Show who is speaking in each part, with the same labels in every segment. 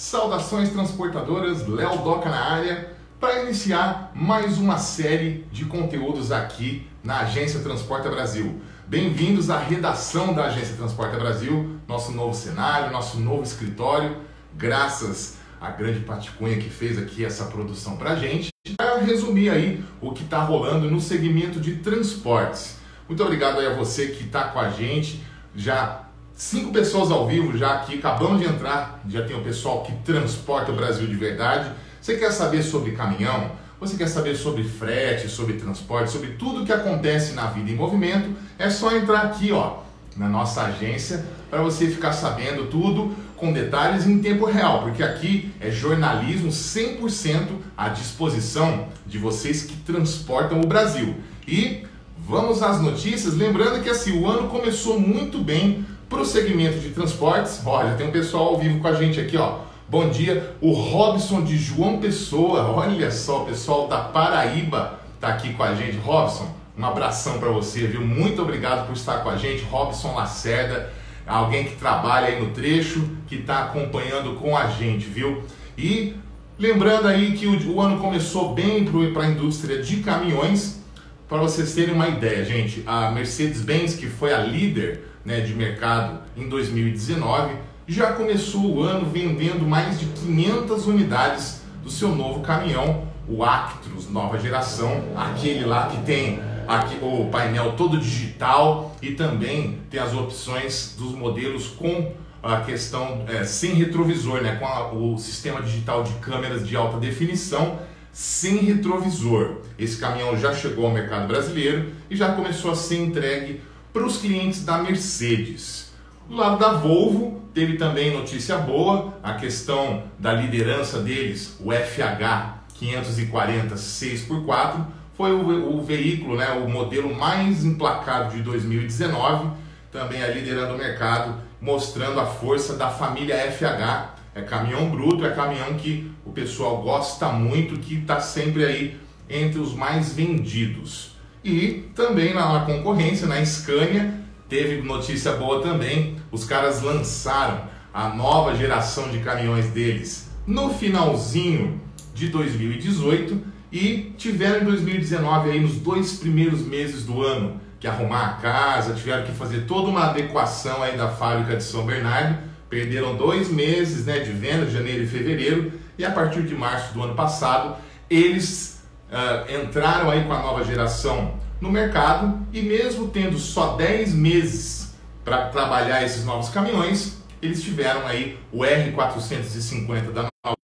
Speaker 1: Saudações transportadoras, Léo Doca na área, para iniciar mais uma série de conteúdos aqui na Agência Transporta Brasil. Bem-vindos à redação da Agência Transporta Brasil, nosso novo cenário, nosso novo escritório, graças à grande Paticunha que fez aqui essa produção para a gente. Para resumir aí o que está rolando no segmento de transportes. Muito obrigado aí a você que está com a gente, já Cinco pessoas ao vivo já aqui, acabamos de entrar, já tem o pessoal que transporta o Brasil de verdade. Você quer saber sobre caminhão? Você quer saber sobre frete, sobre transporte, sobre tudo que acontece na vida em movimento? É só entrar aqui, ó, na nossa agência para você ficar sabendo tudo com detalhes em tempo real, porque aqui é jornalismo 100% à disposição de vocês que transportam o Brasil. E vamos às notícias, lembrando que assim, o ano começou muito bem para o segmento de transportes, olha, tem um pessoal ao vivo com a gente aqui, ó. Bom dia, o Robson de João Pessoa. Olha só, o pessoal da Paraíba tá aqui com a gente. Robson, um abração para você, viu? Muito obrigado por estar com a gente. Robson Lacerda, alguém que trabalha aí no trecho, que está acompanhando com a gente, viu? E lembrando aí que o, o ano começou bem para a indústria de caminhões. Para vocês terem uma ideia, gente, a Mercedes-Benz, que foi a líder né, de mercado em 2019, já começou o ano vendendo mais de 500 unidades do seu novo caminhão, o Actros nova geração, aquele lá que tem aqui, o painel todo digital e também tem as opções dos modelos com a questão é, sem retrovisor, né, com a, o sistema digital de câmeras de alta definição sem retrovisor. Esse caminhão já chegou ao mercado brasileiro e já começou a ser entregue para os clientes da Mercedes. Do lado da Volvo, teve também notícia boa, a questão da liderança deles, o FH 540 6x4, foi o, o veículo, né, o modelo mais emplacado de 2019, também liderando o mercado, mostrando a força da família FH. É caminhão bruto, é caminhão que o pessoal gosta muito, que está sempre aí entre os mais vendidos. E também na concorrência, na Scania, teve notícia boa também. Os caras lançaram a nova geração de caminhões deles no finalzinho de 2018 e tiveram em 2019 aí nos dois primeiros meses do ano que arrumar a casa, tiveram que fazer toda uma adequação aí da fábrica de São Bernardo, perderam dois meses né, de venda, janeiro e fevereiro, e a partir de março do ano passado eles uh, entraram aí com a nova geração no mercado e mesmo tendo só 10 meses para trabalhar esses novos caminhões, eles tiveram aí o R450 da nova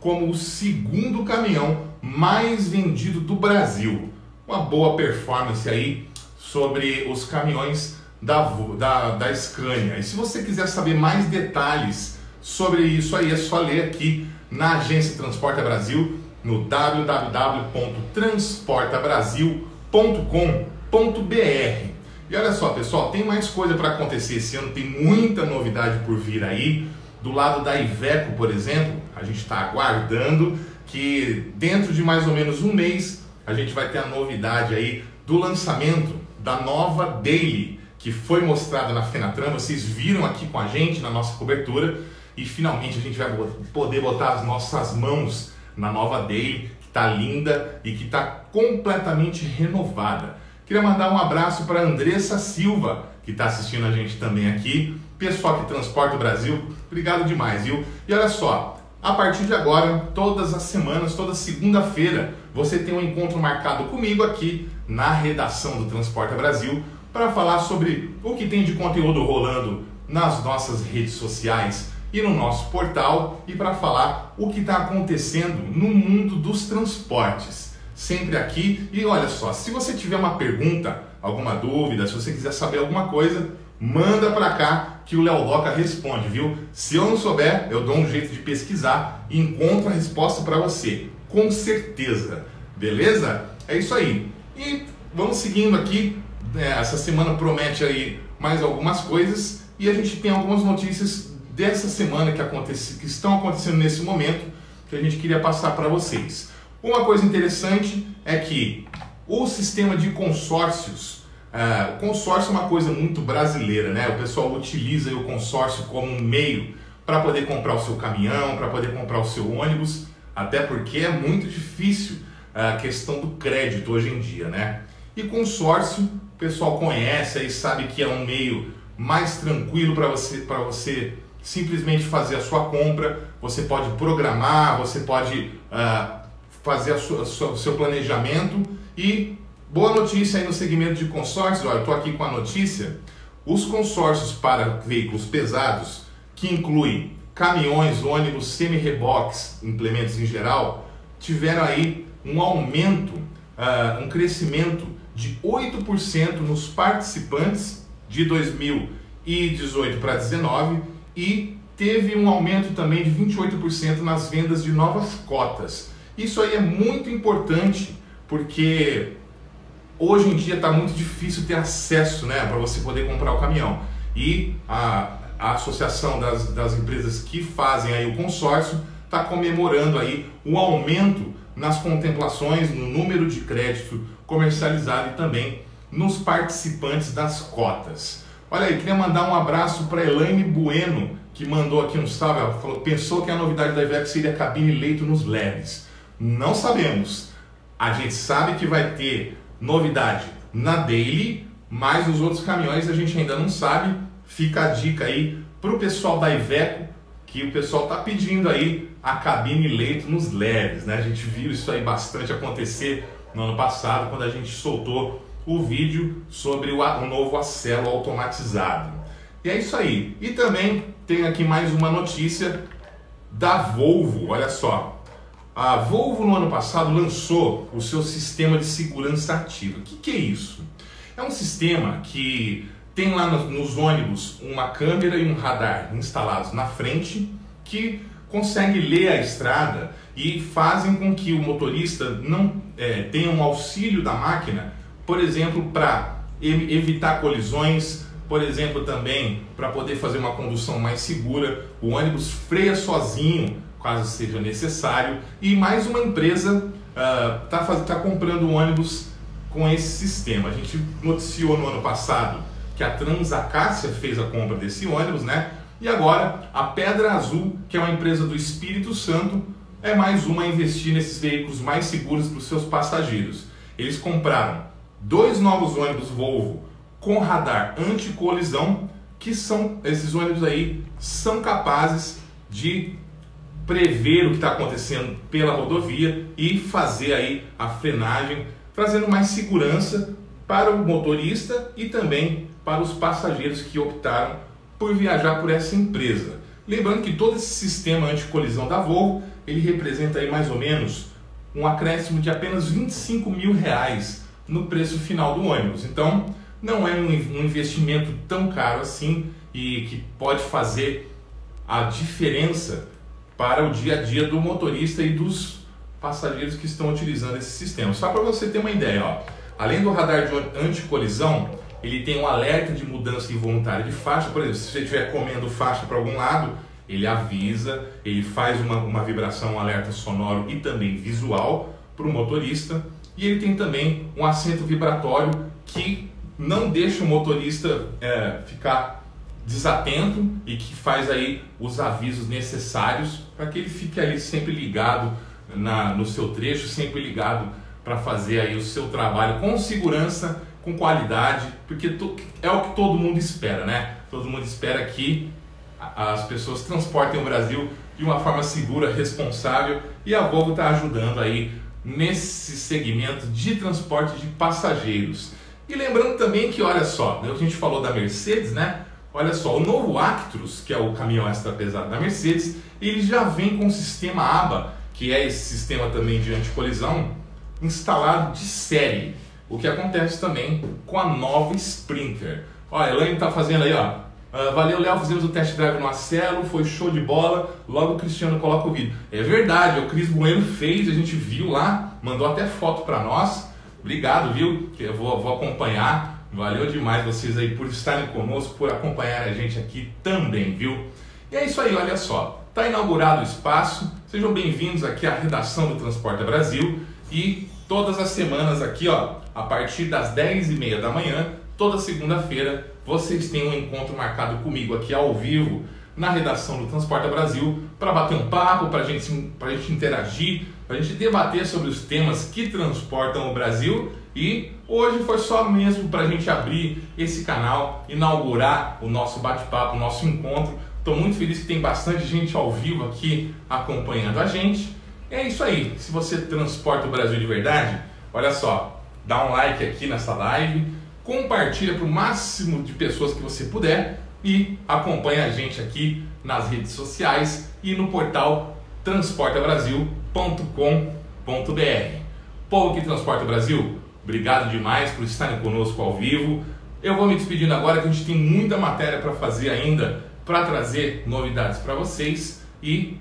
Speaker 1: como o segundo caminhão mais vendido do Brasil. Uma boa performance aí sobre os caminhões da, da, da Scania. E se você quiser saber mais detalhes sobre isso aí, é só ler aqui na Agência Transporta Brasil no www.transportabrasil.com.br. E olha só, pessoal, tem mais coisa para acontecer esse ano, tem muita novidade por vir aí. Do lado da Iveco, por exemplo, a gente está aguardando que dentro de mais ou menos um mês a gente vai ter a novidade aí do lançamento da nova Daily, que foi mostrada na Fenatran. Vocês viram aqui com a gente na nossa cobertura e finalmente a gente vai poder botar as nossas mãos na nova Daily, que está linda e que está completamente renovada. Queria mandar um abraço para Andressa Silva, que está assistindo a gente também aqui. Pessoal que transporta o Brasil, obrigado demais, viu? E olha só, a partir de agora, todas as semanas, toda segunda-feira, você tem um encontro marcado comigo aqui na redação do Transporta Brasil para falar sobre o que tem de conteúdo rolando nas nossas redes sociais e no nosso portal e para falar o que está acontecendo no mundo dos transportes. Sempre aqui. E olha só, se você tiver uma pergunta, alguma dúvida, se você quiser saber alguma coisa, manda para cá que o Léo Loca responde, viu? Se eu não souber, eu dou um jeito de pesquisar e encontro a resposta para você, com certeza. Beleza? É isso aí. E vamos seguindo aqui. É, essa semana promete aí mais algumas coisas e a gente tem algumas notícias dessa semana que, acontece, que estão acontecendo nesse momento que a gente queria passar para vocês. Uma coisa interessante é que o sistema de consórcios, uh, o consórcio é uma coisa muito brasileira, né? O pessoal utiliza o consórcio como um meio para poder comprar o seu caminhão, para poder comprar o seu ônibus, até porque é muito difícil a questão do crédito hoje em dia, né? E consórcio, o pessoal conhece aí, sabe que é um meio mais tranquilo para você, para você simplesmente fazer a sua compra. Você pode programar, você pode uh, fazer o seu planejamento. E boa notícia aí no segmento de consórcios, olha, estou aqui com a notícia. Os consórcios para veículos pesados, que incluem caminhões, ônibus, semi-reboques, implementos em geral, tiveram aí um aumento, uh, um crescimento de 8% nos participantes de 2018 para 2019 e teve um aumento também de 28% nas vendas de novas cotas. Isso aí é muito importante porque hoje em dia está muito difícil ter acesso né, para você poder comprar o caminhão. E a, a associação das, das empresas que fazem aí o consórcio está comemorando aí o aumento nas contemplações, no número de crédito comercializado e também nos participantes das cotas. Olha aí, queria mandar um abraço para Elaine Bueno, que mandou aqui um salve. Ela falou, pensou que a novidade da Iveco seria cabine leito nos leves. Não sabemos. A gente sabe que vai ter novidade na Daily, mas nos outros caminhões a gente ainda não sabe. Fica a dica aí para o pessoal da Iveco, que o pessoal está pedindo aí a cabine leito nos leves. Né? A gente viu isso aí bastante acontecer no ano passado, quando a gente soltou o vídeo sobre o, o novo Acelo automatizado. E é isso aí. E também tem aqui mais uma notícia da Volvo. Olha só. A Volvo no ano passado lançou o seu sistema de segurança ativa. O que, que é isso? É um sistema que tem lá nos ônibus uma câmera e um radar instalados na frente que consegue ler a estrada e fazem com que o motorista não é, tenha um auxílio da máquina, por exemplo, para evitar colisões, por exemplo, também para poder fazer uma condução mais segura. O ônibus freia sozinho, caso seja necessário, e mais uma empresa está uh, tá comprando ônibus com esse sistema. A gente noticiou no ano passado que a Transacácia fez a compra desse ônibus, né? E agora a Pedra Azul, que é uma empresa do Espírito Santo, é mais uma a investir nesses veículos mais seguros para os seus passageiros. Eles compraram dois novos ônibus Volvo com radar anti-colisão, que são esses ônibus aí são capazes de prever o que está acontecendo pela rodovia e fazer aí a frenagem, trazendo mais segurança para o motorista e também para os passageiros que optaram por viajar por essa empresa. Lembrando que todo esse sistema anti-colisão da Volvo, ele representa aí mais ou menos um acréscimo de apenas 25 mil reais no preço final do ônibus. Então, não é um investimento tão caro assim e que pode fazer a diferença para o dia a dia do motorista e dos passageiros que estão utilizando esse sistema. Só para você ter uma ideia, ó, além do radar de anti-colisão, ele tem um alerta de mudança involuntária de faixa. Por exemplo, se você estiver comendo faixa para algum lado, ele avisa, ele faz uma, uma vibração, um alerta sonoro e também visual para o motorista. E ele tem também um assento vibratório que não deixa o motorista é, ficar desatento e que faz aí os avisos necessários para que ele fique ali sempre ligado na, no seu trecho, sempre ligado para fazer aí o seu trabalho com segurança com qualidade, porque é o que todo mundo espera, né? Todo mundo espera que as pessoas transportem o Brasil de uma forma segura, responsável e a Volvo está ajudando aí nesse segmento de transporte de passageiros. E lembrando também que, olha só, a gente falou da Mercedes, né? Olha só, o novo Actros, que é o caminhão extra pesado da Mercedes, ele já vem com o sistema ABA, que é esse sistema também de anticolisão, instalado de série. O que acontece também com a nova Sprinter. Olha, a Elaine está fazendo aí, ó. Uh, valeu, Léo, fizemos o test drive no Acelo, foi show de bola. Logo o Cristiano coloca o vídeo. É verdade, o Cris Bueno fez, a gente viu lá, mandou até foto para nós. Obrigado, viu? Que eu vou, vou acompanhar. Valeu demais vocês aí por estarem conosco, por acompanhar a gente aqui também, viu? E é isso aí, olha só. Está inaugurado o espaço. Sejam bem-vindos aqui à redação do Transporte Brasil e todas as semanas aqui, ó, a partir das 10h30 da manhã, toda segunda-feira, vocês têm um encontro marcado comigo aqui ao vivo na redação do Transporta Brasil para bater um papo, para gente, a gente interagir, para a gente debater sobre os temas que transportam o Brasil. E hoje foi só mesmo para a gente abrir esse canal, inaugurar o nosso bate-papo, o nosso encontro. Estou muito feliz que tem bastante gente ao vivo aqui acompanhando a gente. É isso aí. Se você transporta o Brasil de verdade, olha só, dá um like aqui nessa live, compartilha para o máximo de pessoas que você puder e acompanha a gente aqui nas redes sociais e no portal transportabrasil.com.br. Povo que transporta Brasil, obrigado demais por estarem conosco ao vivo. Eu vou me despedindo agora que a gente tem muita matéria para fazer ainda para trazer novidades para vocês e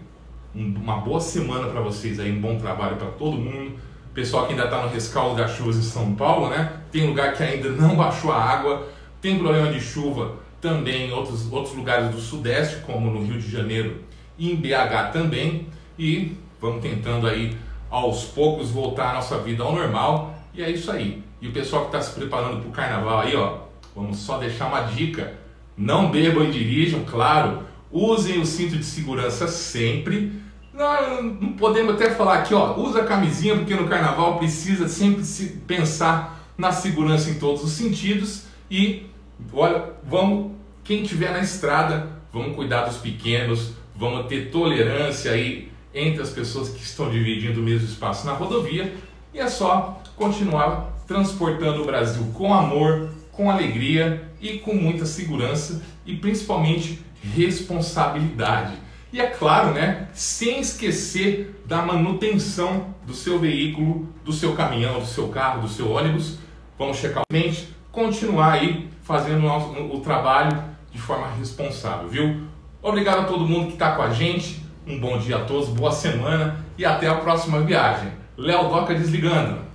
Speaker 1: uma boa semana para vocês aí, um bom trabalho para todo mundo. Pessoal que ainda está no rescaldo das chuvas em São Paulo, né? Tem lugar que ainda não baixou a água, tem problema de chuva também em outros, outros lugares do Sudeste, como no Rio de Janeiro e em BH também. E vamos tentando aí aos poucos voltar a nossa vida ao normal. E é isso aí. E o pessoal que está se preparando para o carnaval aí, ó, vamos só deixar uma dica. Não bebam e dirijam, claro. Usem o cinto de segurança sempre. Não, podemos até falar aqui, ó, usa a camisinha porque no carnaval precisa sempre se pensar na segurança em todos os sentidos e olha, vamos, quem tiver na estrada, vamos cuidar dos pequenos, vamos ter tolerância aí entre as pessoas que estão dividindo o mesmo espaço na rodovia e é só continuar transportando o Brasil com amor, com alegria e com muita segurança e principalmente responsabilidade. E é claro, né, sem esquecer da manutenção do seu veículo, do seu caminhão, do seu carro, do seu ônibus. Vamos checar a mente, continuar aí fazendo o, o trabalho de forma responsável, viu? Obrigado a todo mundo que está com a gente. Um bom dia a todos, boa semana e até a próxima viagem. Léo Doca desligando.